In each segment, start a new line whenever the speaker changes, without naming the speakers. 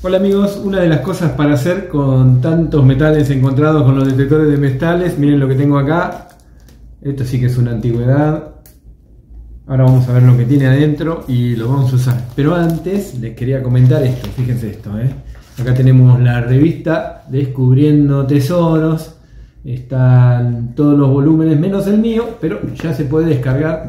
Hola amigos, una de las cosas para hacer con tantos metales encontrados con los detectores de metales, miren lo que tengo acá, esto sí que es una antigüedad, ahora vamos a ver lo que tiene adentro y lo vamos a usar, pero antes les quería comentar esto, fíjense esto, ¿eh? acá tenemos la revista Descubriendo Tesoros, están todos los volúmenes menos el mío, pero ya se puede descargar,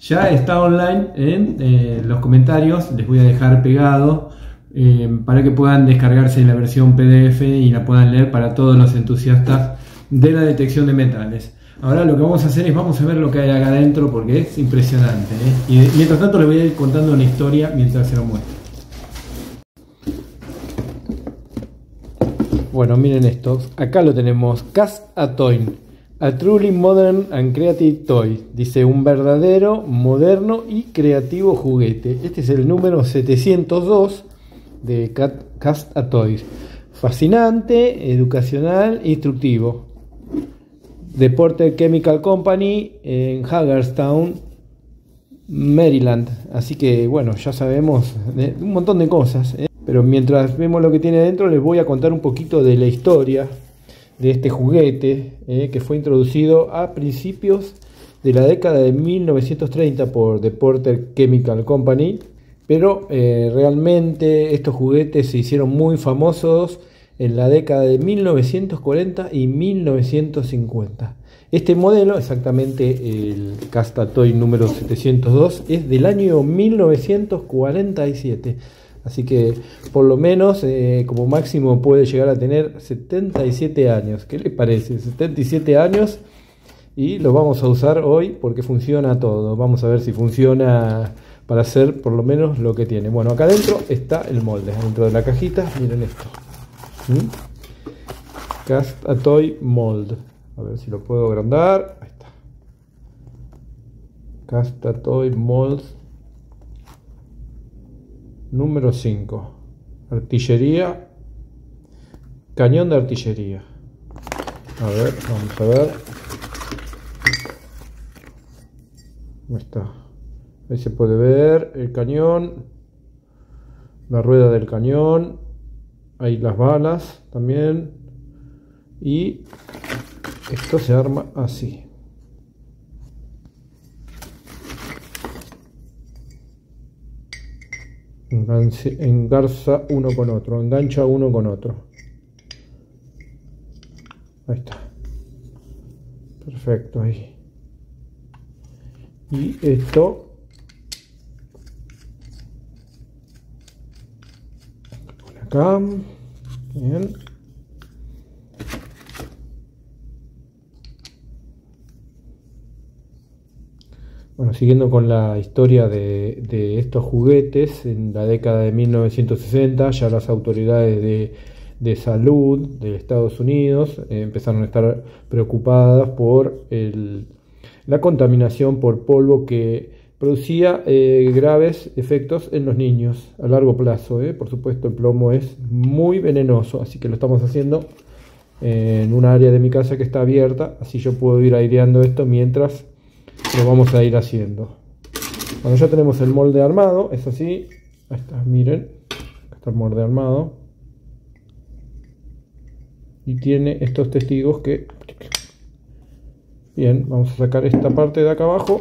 ya está online en eh, los comentarios, les voy a dejar pegado eh, para que puedan descargarse la versión PDF y la puedan leer para todos los entusiastas de la detección de metales. Ahora lo que vamos a hacer es vamos a ver lo que hay acá adentro porque es impresionante. ¿eh? Y mientras tanto les voy a ir contando una historia mientras se lo muestro. Bueno, miren esto. Acá lo tenemos. Cast a Toy. A truly modern and creative toy. Dice un verdadero, moderno y creativo juguete. Este es el número 702 de Cast a Toys. Fascinante, educacional, instructivo. Deporte Chemical Company en Hagerstown, Maryland. Así que bueno, ya sabemos un montón de cosas. ¿eh? Pero mientras vemos lo que tiene dentro, les voy a contar un poquito de la historia de este juguete ¿eh? que fue introducido a principios de la década de 1930 por Deporter Chemical Company pero eh, realmente estos juguetes se hicieron muy famosos en la década de 1940 y 1950. Este modelo, exactamente el Castatoy número 702, es del año 1947. Así que por lo menos eh, como máximo puede llegar a tener 77 años. ¿Qué les parece? 77 años y lo vamos a usar hoy porque funciona todo. Vamos a ver si funciona para hacer por lo menos lo que tiene. Bueno, acá adentro está el molde, dentro de la cajita, miren esto. ¿Mm? Cast a Mold. A ver si lo puedo agrandar. Ahí está. Cast a Mold número 5. Artillería. Cañón de artillería. A ver, vamos a ver. Ahí está. Ahí se puede ver el cañón, la rueda del cañón, ahí las balas también. Y esto se arma así. engarza uno con otro, engancha uno con otro. Ahí está. Perfecto, ahí. Y esto Bueno, siguiendo con la historia de, estos juguetes, en la década de 1960 ya las autoridades de, salud de Estados Unidos eh, empezaron a estar preocupadas por la contaminación por polvo que producía eh, graves efectos en los niños a largo plazo. Eh. Por supuesto, el plomo es muy venenoso, así que lo estamos haciendo en un área de mi casa que está abierta, así yo puedo ir aireando esto mientras lo vamos a ir haciendo. Cuando ya tenemos el molde armado, es así, miren, acá está el molde armado. Y tiene estos testigos que... Bien, vamos a sacar esta parte de acá abajo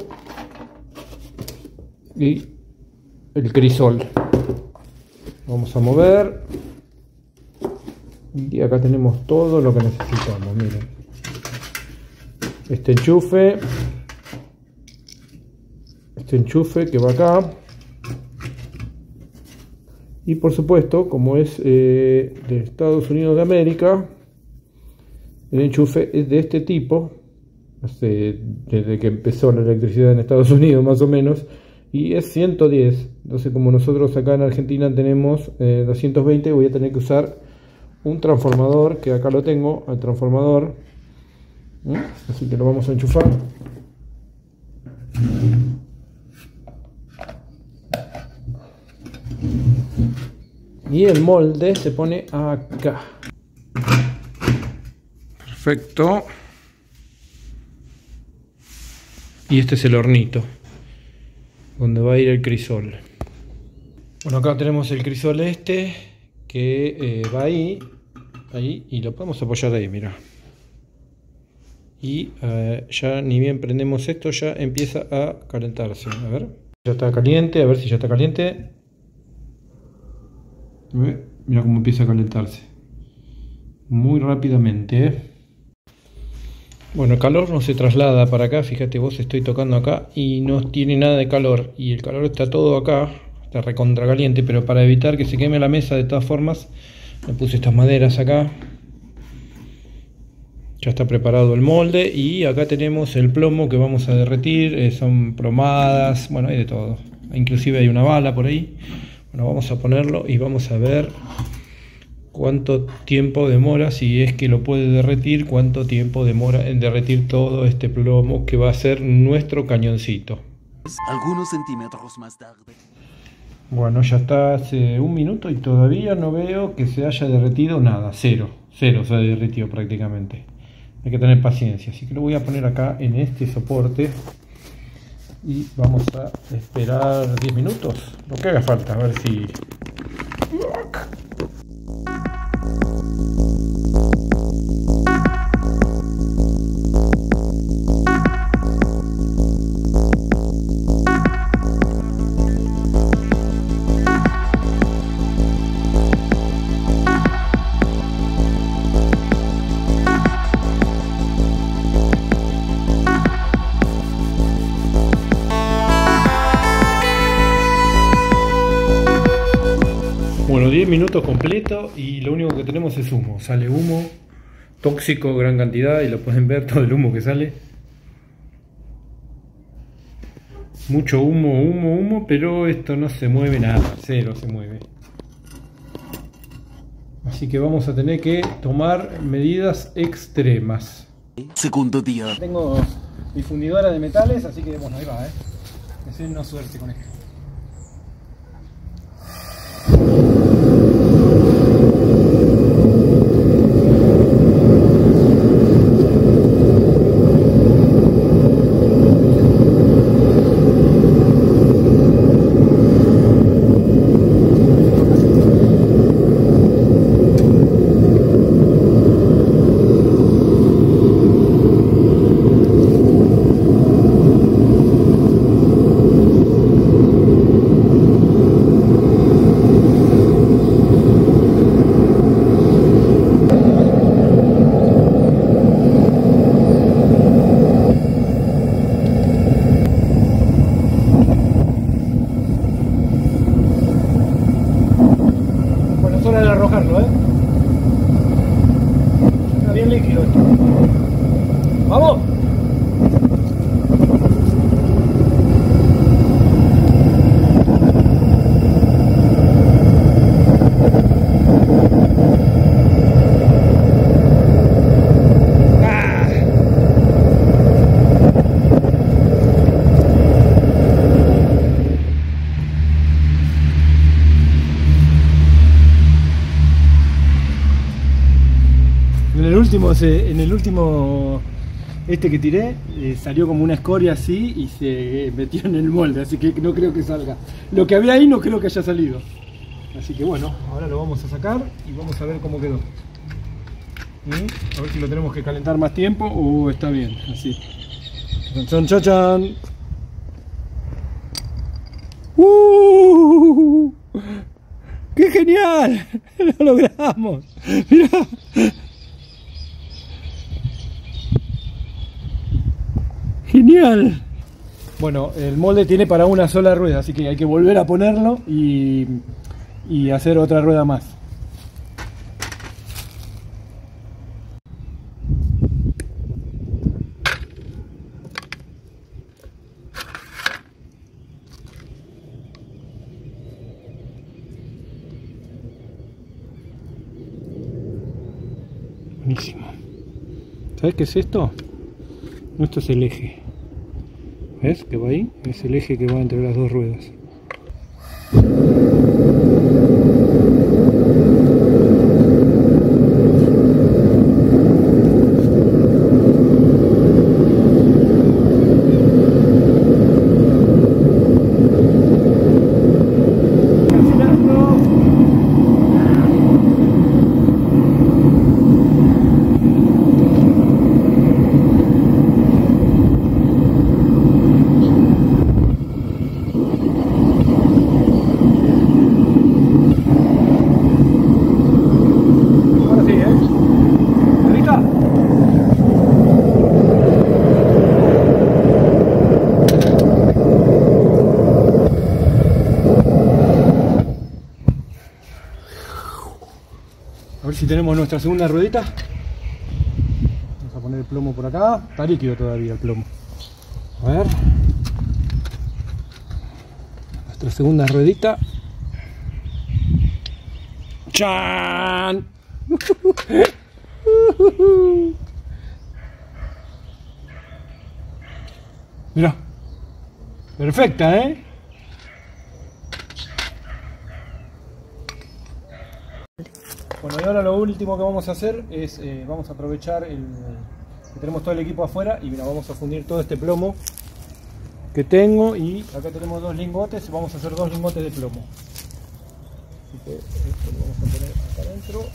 y el crisol. Vamos a mover. Y acá tenemos todo lo que necesitamos, miren. Este enchufe. Este enchufe que va acá. Y por supuesto, como es eh, de Estados Unidos de América, el enchufe es de este tipo. desde que empezó la electricidad en Estados Unidos más o menos y es 110. Entonces, como nosotros acá en Argentina tenemos 220, eh, voy a tener que usar un transformador, que acá lo tengo, el transformador. Así que lo vamos a enchufar. Y el molde se pone acá. Perfecto. Y este es el hornito donde va a ir el crisol. Bueno, acá tenemos el crisol este, que eh, va ahí, ahí, y lo podemos apoyar ahí, mira. Y eh, ya ni bien prendemos esto, ya empieza a calentarse. A ver, ya está caliente, a ver si ya está caliente. Mira cómo empieza a calentarse. Muy rápidamente, ¿eh? Bueno, calor no se traslada para acá, fíjate vos, estoy tocando acá y no tiene nada de calor y el calor está todo acá, está recontra caliente, pero para evitar que se queme la mesa de todas formas, me puse estas maderas acá. Ya está preparado el molde y acá tenemos el plomo que vamos a derretir, eh, son promadas, bueno, hay de todo, inclusive hay una bala por ahí. Bueno, vamos a ponerlo y vamos a ver cuánto tiempo demora, si es que lo puede derretir, cuánto tiempo demora en derretir todo este plomo que va a ser nuestro cañoncito.
Algunos centímetros más tarde.
Bueno, ya está hace un minuto y todavía no veo que se haya derretido nada, cero, cero se ha derretido prácticamente. Hay que tener paciencia, así que lo voy a poner acá en este soporte y vamos a esperar 10 minutos, lo que haga falta, a ver si 10 minutos completo y lo único que tenemos es humo. Sale humo tóxico, gran cantidad y lo pueden ver todo el humo que sale. Mucho humo, humo, humo, pero esto no se mueve nada, cero se mueve. Así que vamos a tener que tomar medidas extremas.
Segundo día.
Tengo mi fundidora de metales, así que bueno, ahí va, eh. Deseennos suerte con esto. Bueno, es hora de arrojarlo, ¿eh? Está bien líquido esto. ¡Vamos! En el último, se- en el último este que tiré, eh, salió como una escoria así y se eh, metió en el molde, así que no creo que salga. Lo que había ahí no creo que haya salido. Así que bueno, ahora lo vamos a sacar y vamos a ver cómo quedó. ¿Mm? A ver si lo tenemos que calentar más tiempo o está bien, así. Chan, chan, chan. ¡Uh! ¡Qué genial! ¡Lo logramos! Mirá. Genial. Bueno, el molde tiene para una sola rueda, así que hay que volver a ponerlo y, hacer otra rueda más. Buenísimo. ¿Sabes qué es esto? Esto es el eje. ¿Ves que va ahí? Es el eje que va entre las dos ruedas.
A ver si tenemos nuestra segunda ruedita. Vamos a poner el plomo por acá. Está líquido todavía el plomo. A ver. Nuestra segunda ruedita. ¡Chan! Mira. Perfecta, ¿eh? Bueno, y ahora lo último que vamos a hacer es, eh, vamos a aprovechar el, que tenemos todo el equipo afuera y mira, vamos a fundir todo este plomo que tengo y acá tenemos dos lingotes, vamos a hacer dos lingotes de plomo. Así que esto lo vamos a poner acá adentro.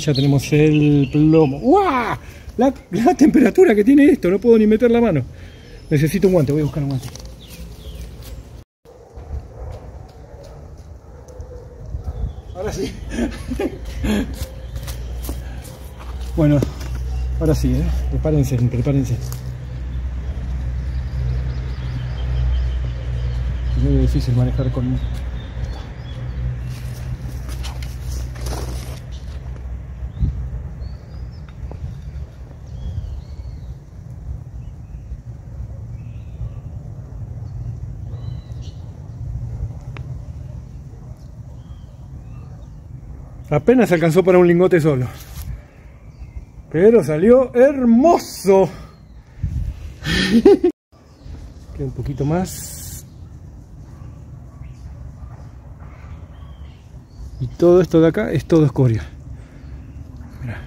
Ya tenemos el plomo. La, la temperatura que tiene esto, no puedo ni meter la mano. Necesito un guante, voy a buscar un guante. Ahora sí. bueno, ahora sí, ¿eh? prepárense, prepárense. Es muy difícil manejar con Apenas alcanzó para un lingote solo. Pero salió hermoso. Queda un poquito más. Y todo esto de acá es todo escoria. Mirá.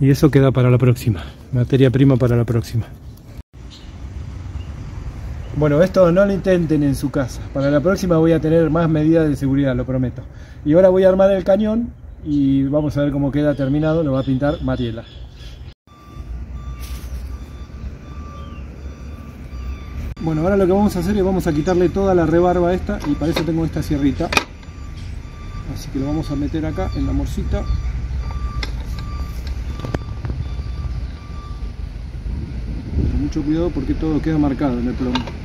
Y eso queda para la próxima. Materia prima para la próxima. Bueno, esto no lo intenten en su casa. Para la próxima voy a tener más medidas de seguridad, lo prometo. Y ahora voy a armar el cañón y vamos a ver cómo queda terminado. Lo va a pintar Mariela. Bueno, ahora lo que vamos a hacer es vamos a quitarle toda la rebarba a esta y para eso tengo esta sierrita. Así que lo vamos a meter acá en la morcita. Con mucho cuidado porque todo queda marcado en el plomo.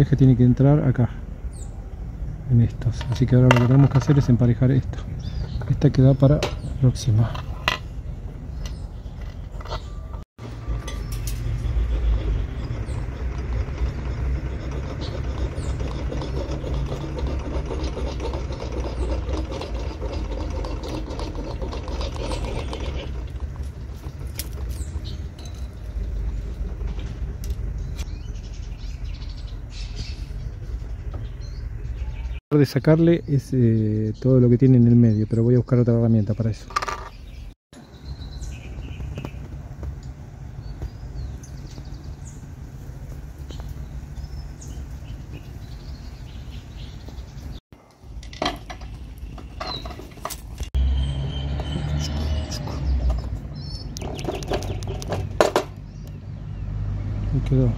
Eje tiene que entrar acá en estos. Así que ahora lo que tenemos que hacer es emparejar esto. Esta queda para la próxima de sacarle es eh, todo lo que tiene en el medio pero voy a buscar otra herramienta para eso Ahí quedó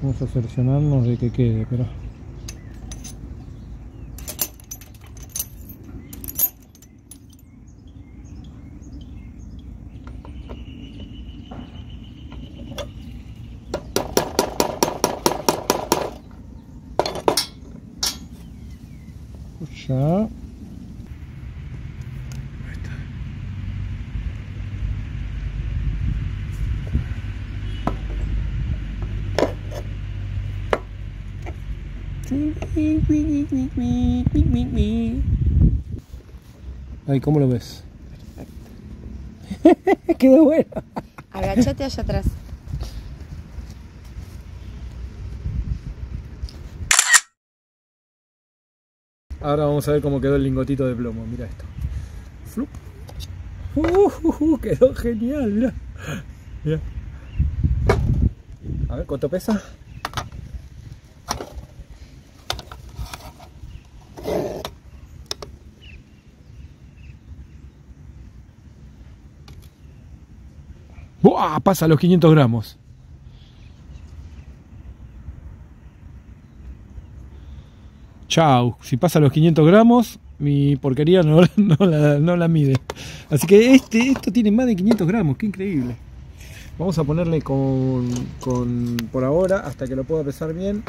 Vamos a cerciorarnos de que quede, pero. Ya. Ay, ¿cómo lo ves? Quedó bueno.
Agachate allá atrás.
Ahora vamos a ver cómo quedó el lingotito de plomo. Mira esto. Flup. Uh, uh, uh, quedó genial, mira. Mira. A ver, ¿cuánto pesa? ¡Buah! Pasa los 500 gramos. Chau, si pasa los 500 gramos, mi porquería no, la, mide. Así que este, esto tiene más de 500 gramos, qué increíble. Vamos a ponerle con, con, por ahora, hasta que lo pueda pesar bien,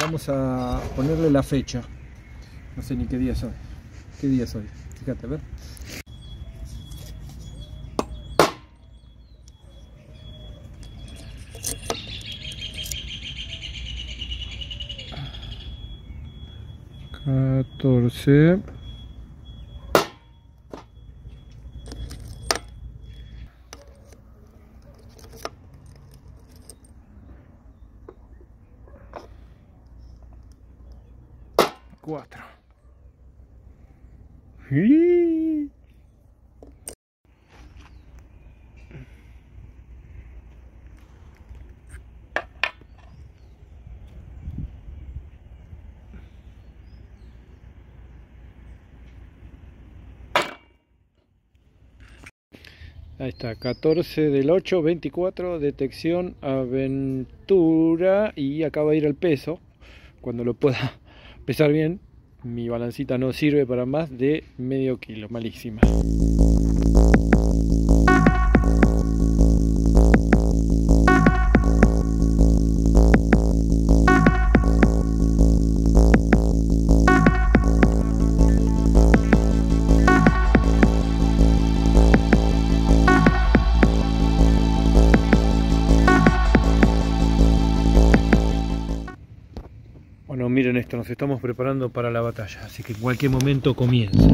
vamos a ponerle la fecha. No sé ni qué día es. ¿Qué día es hoy? Fíjate, a ver. Catorce. Cuatro. ¡Y! Ahí está, 14 del 8, 24, detección, aventura y acaba de ir al peso. Cuando lo pueda pesar bien, mi balancita no sirve para más de medio kilo, malísima. estamos preparando para la batalla, así que en cualquier momento comienza.